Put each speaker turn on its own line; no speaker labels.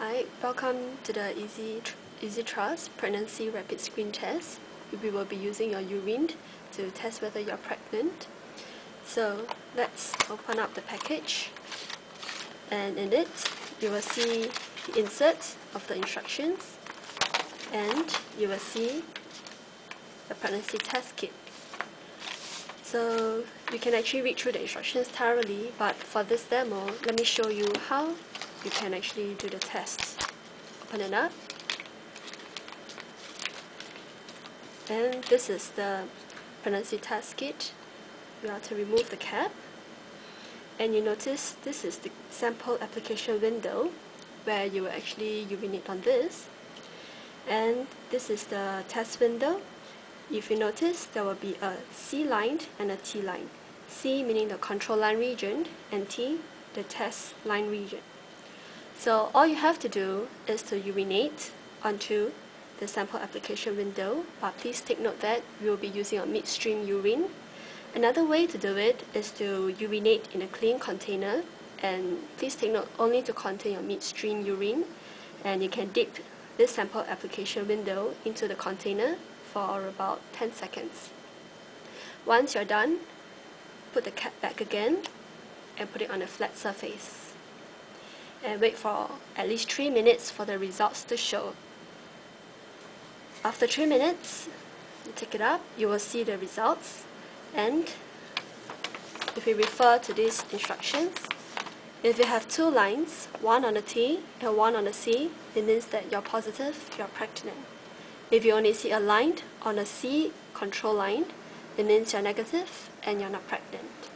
Hi, welcome to the Easy Easy Trust Pregnancy Rapid Screen Test. We will be using your urine to test whether you're pregnant. So let's open up the package and in it you will see the insert of the instructions and you will see the pregnancy test kit. So you can actually read through the instructions thoroughly but for this demo let me show you how you can actually do the test. Open it up. And this is the pregnancy test kit. You have to remove the cap. And you notice this is the sample application window where you will actually urinate on this. And this is the test window. If you notice there will be a C line and a T line C meaning the control line region and T the test line region so all you have to do is to urinate onto the sample application window but please take note that we will be using a midstream urine Another way to do it is to urinate in a clean container and please take note only to contain your midstream urine and you can dip this sample application window into the container for about 10 seconds. Once you're done, put the cap back again and put it on a flat surface and wait for at least 3 minutes for the results to show. After 3 minutes, you take it up, you will see the results and if we refer to these instructions, if you have two lines, one on the T and one on the C, it means that you're positive, you're pregnant. If you only see a line on a C control line, it means you're negative and you're not pregnant.